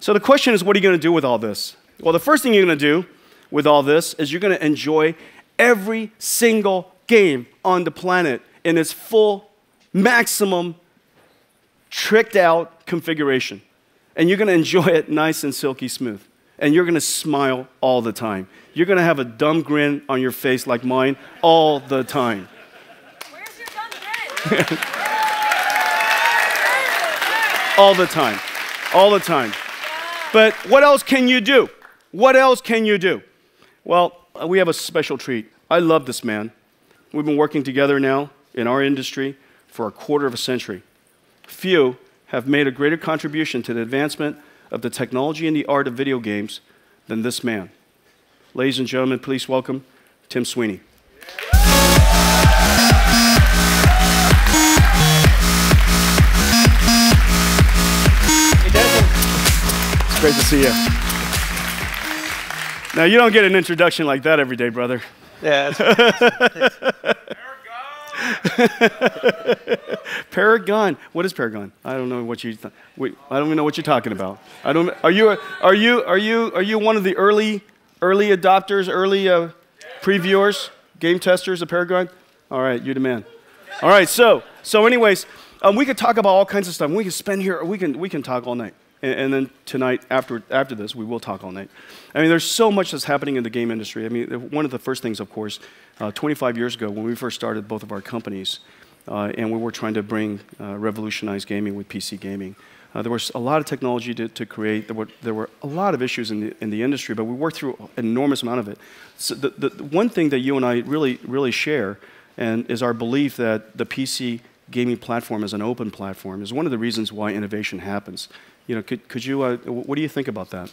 So the question is, what are you going to do with all this? Well, the first thing you're going to do with all this is you're going to enjoy every single game on the planet in its full, maximum, tricked out configuration. And you're going to enjoy it nice and silky smooth. And you're going to smile all the time. You're going to have a dumb grin on your face like mine all the time. Where's your dumb grin? all the time. All the time. But what else can you do? What else can you do? Well, uh, we have a special treat. I love this man. We've been working together now in our industry for a quarter of a century. Few have made a greater contribution to the advancement of the technology and the art of video games than this man. Ladies and gentlemen, please welcome Tim Sweeney. Great to see you. Now, you don't get an introduction like that every day, brother. Yeah, that's- Paragon. What is Paragon? I don't know what you. Wait, I don't even know what you're talking about. I don't. Are you? a- Are you? Are you? Are you one of the early, early adopters, early uh, previewers, game testers of Paragon? All right, you're the man. All right. So, so, anyways, um, we could talk about all kinds of stuff. We can spend here. We can. We can talk all night. And, and then tonight, after after this, we will talk all night. I mean, there's so much that's happening in the game industry. I mean, one of the first things, of course, uh, 25 years ago when we first started both of our companies, uh, and we were trying to bring uh, revolutionize gaming with PC gaming. Uh, there was a lot of technology to, to create. There were, there were a lot of issues in the, in the industry, but we worked through an enormous amount of it. So the, the, the one thing that you and I really, really share and is our belief that the PC gaming platform is an open platform is one of the reasons why innovation happens. You know, could, could you, uh, what do you think about that?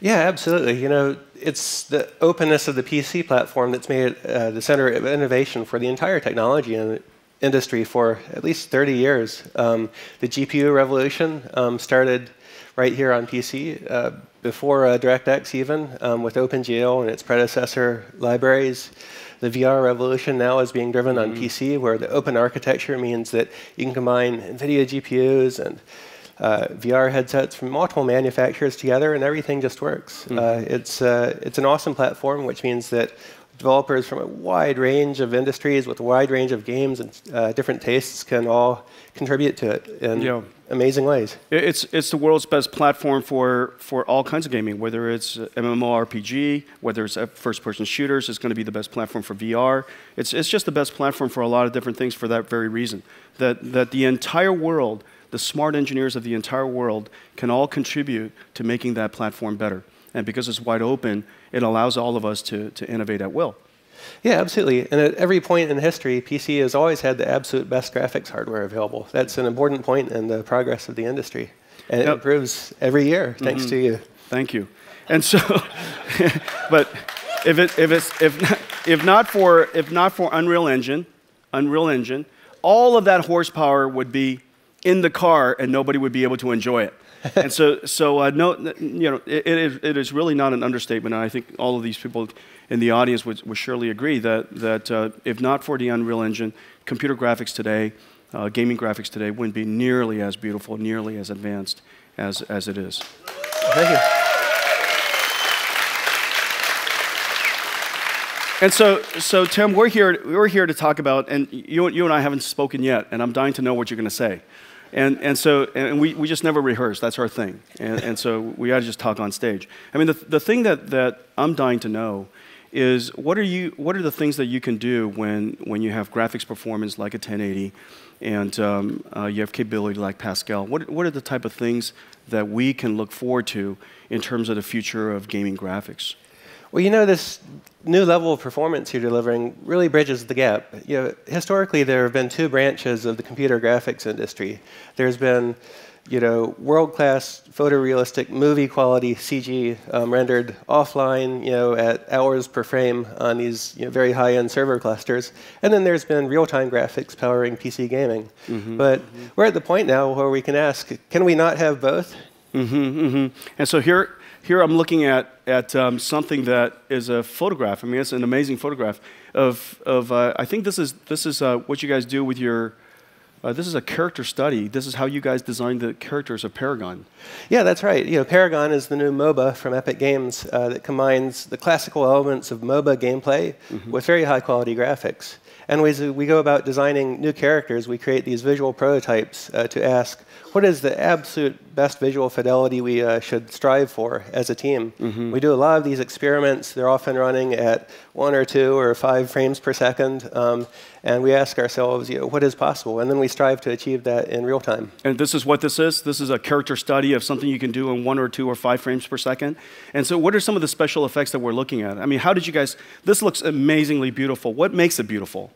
yeah, absolutely. You know, it's the openness of the PC platform that's made it uh, the center of innovation for the entire technology in, industry for at least 30 years. Um, the GPU revolution um, started right here on PC uh, before uh, DirectX even um, with OpenGL and its predecessor libraries. The VR revolution now is being driven on PC, where the open architecture means that you can combine NVIDIA GPUs and uh, VR headsets from multiple manufacturers together, and everything just works. Uh, it's, uh, it's an awesome platform, which means that developers from a wide range of industries with a wide range of games and uh, different tastes can all contribute to it in Yeah. amazing ways. It's, it's the world's best platform for, for all kinds of gaming, whether it's MMORPG, whether it's uh, first person shooters, it's going to be the best platform for VR. It's, it's just the best platform for a lot of different things for that very reason. That, that the entire world, the smart engineers of the entire world, can all contribute to making that platform better. And because it's wide open, it allows all of us to, to innovate at will. Yeah, absolutely. And at every point in history, PC has always had the absolute best graphics hardware available. That's an important point in the progress of the industry. And it Yep. improves every year, thanks mm-hmm. to you. Thank you. And so, but if, it, if, it's, if, not, if, not for, if not for Unreal Engine, Unreal Engine, all of that horsepower would be in the car and nobody would be able to enjoy it. and so, so uh, no, you know, it, it, is, it is really not an understatement. And I think all of these people in the audience would, would surely agree that, that uh, if not for the Unreal Engine, computer graphics today, uh, gaming graphics today wouldn't be nearly as beautiful, nearly as advanced as, as it is. Thank you. And so, so Tim, we're here, we're here to talk about, and you, you and I haven't spoken yet, and I'm dying to know what you're going to say. And, and so, and we, we just never rehearse. That's our thing. And, and so we got to just talk on stage. I mean, the, the thing that, that I'm dying to know is what are, you, what are the things that you can do when, when you have graphics performance like a 1080 and um, uh, you have capability like Pascal? What, what are the type of things that we can look forward to in terms of the future of gaming graphics? Well, you know, this new level of performance you're delivering really bridges the gap. You know, historically, there have been two branches of the computer graphics industry. There's been, you know, world-class photorealistic movie quality CG um, rendered offline, you know, at hours per frame on these you know, very high-end server clusters. And then there's been real-time graphics powering PC gaming. Mm-hmm, but mm-hmm. we're at the point now where we can ask, can we not have both? Mm-hmm, and so here, here I'm looking at, at um, something that is a photograph. I mean, it's an amazing photograph of, of uh, I think this is, this is uh, what you guys do with your, Uh, this is a character study. This is how you guys designed the characters of Paragon. Yeah, that's right. You know, Paragon is the new MOBA from Epic Games uh, that combines the classical elements of MOBA gameplay mm-hmm. with very high quality graphics. And as we go about designing new characters, we create these visual prototypes uh, to ask what is the absolute best visual fidelity we uh, should strive for as a team. Mm-hmm. We do a lot of these experiments. They're often running at one or two or five frames per second. Um, and we ask ourselves, you know, what is possible? And then we strive to achieve that in real time. And this is what this is? This is a character study of something you can do in one or two or five frames per second. And so, what are some of the special effects that we're looking at? I mean, how did you guys? This looks amazingly beautiful. What makes it beautiful?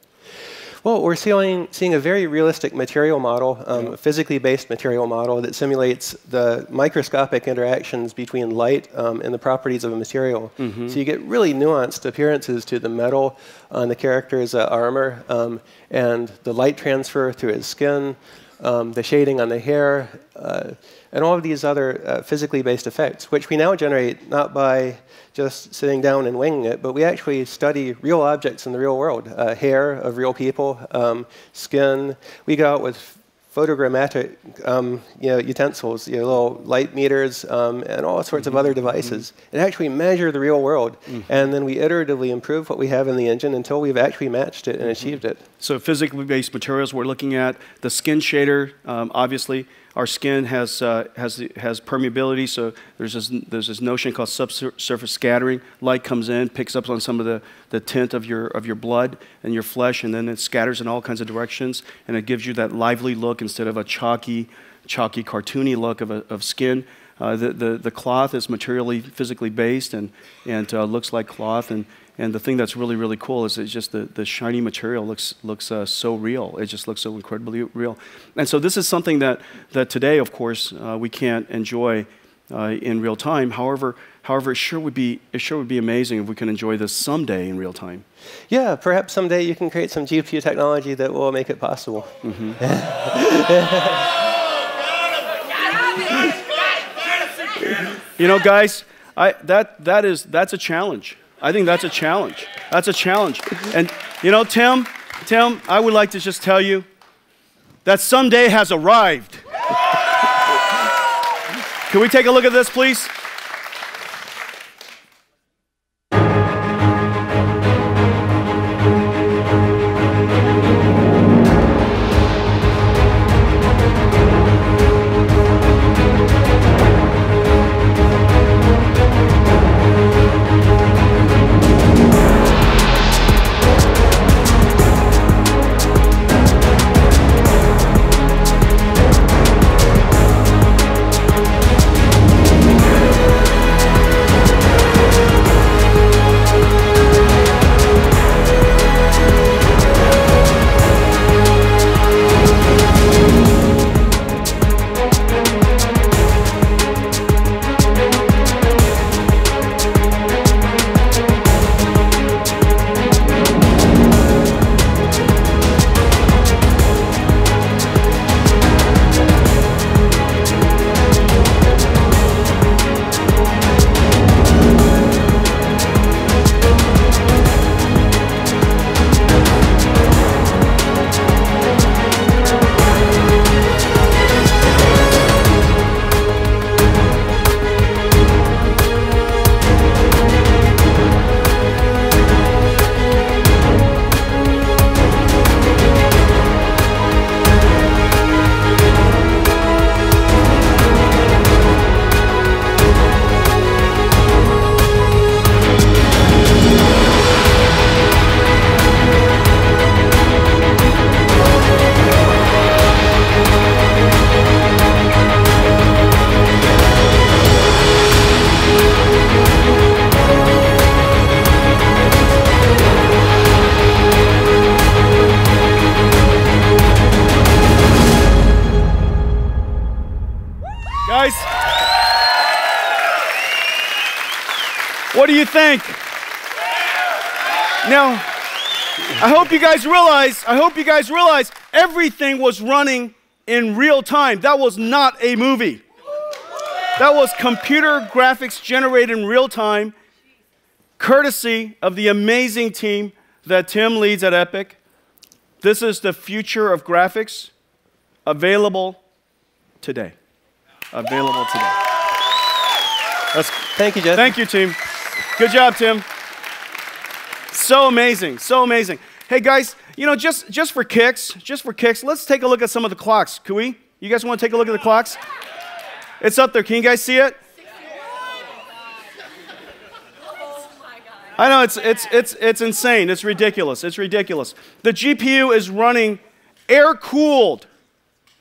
Well, we're seeing, seeing a very realistic material model, um, yeah. physically based material model that simulates the microscopic interactions between light um, and the properties of a material. Mm -hmm. So you get really nuanced appearances to the metal on the character's uh, armor um, and the light transfer through his skin, um, the shading on the hair, uh, and all of these other uh, physically based effects, which we now generate not by just sitting down and winging it, but we actually study real objects in the real world uh, hair of real people, um, skin. We go out with photogrammetric um, you know, utensils, you know, little light meters, um, and all sorts mm -hmm. of other mm-hmm. devices. Mm -hmm. And actually measure the real world. Mm -hmm. And then we iteratively improve what we have in the engine until we've actually matched it and mm-hmm. achieved it. So physically based materials, we're looking at the skin shader, um, obviously. Our skin has, uh, has, has permeability, so there's this, there's this notion called subsurface scattering. Light comes in, picks up on some of the, the tint of your, of your blood and your flesh, and then it scatters in all kinds of directions, and it gives you that lively look instead of a chalky, chalky, cartoony look of, a, of skin. Uh, the, the, the cloth is materially, physically based and, and uh, looks like cloth, and, and the thing that's really, really cool is it's just the, the shiny material looks, looks uh, so real. It just looks so incredibly real. And so this is something that, that today, of course, uh, we can't enjoy uh, in real time. However, however, it sure would be it sure would be amazing if we can enjoy this someday in real time. Yeah, perhaps someday you can create some GPU technology that will make it possible. Mm-hmm. you know, guys, I, that, that is, that's a challenge. I think that's a challenge. That's a challenge. And you know, Tim, Tim, I would like to just tell you that someday has arrived. Can we take a look at this, please? Think? Now, I hope you guys realize, I hope you guys realize everything was running in real time. That was not a movie. That was computer graphics generated in real time, courtesy of the amazing team that Tim leads at Epic. This is the future of graphics. Available today. Available today. That's, Thank you, Jesse. thank you, team. Good job, Tim. So amazing. So amazing. Hey, guys, you know, just, just for kicks, just for kicks, let's take a look at some of the clocks. Can we? You guys want to take a look at the clocks? It's up there. Can you guys see it? I know it's, it's, it's, it's insane. It's ridiculous. It's ridiculous. The GPU is running air cooled.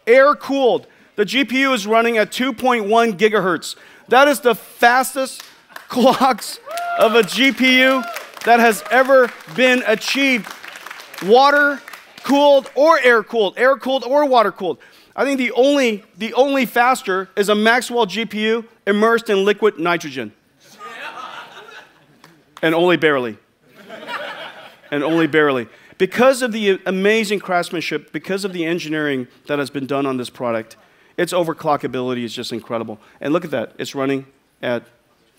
Air cooled. The GPU is running at 2.1 gigahertz. That is the fastest clocks of a GPU that has ever been achieved. Water cooled or air cooled, air cooled or water cooled. I think the only, the only faster is a Maxwell GPU immersed in liquid nitrogen and only barely. and only barely. Because of the amazing craftsmanship, because of the engineering that has been done on this product, its overclockability is just incredible. And look at that, it's running at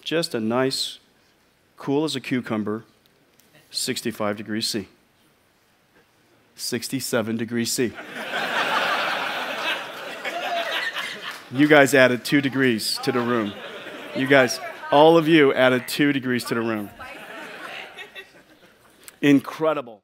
just a nice, cool as a cucumber, 65 degrees C. 67 degrees C. you guys added two degrees to the room. You guys, all of you added two degrees to the room. Incredible.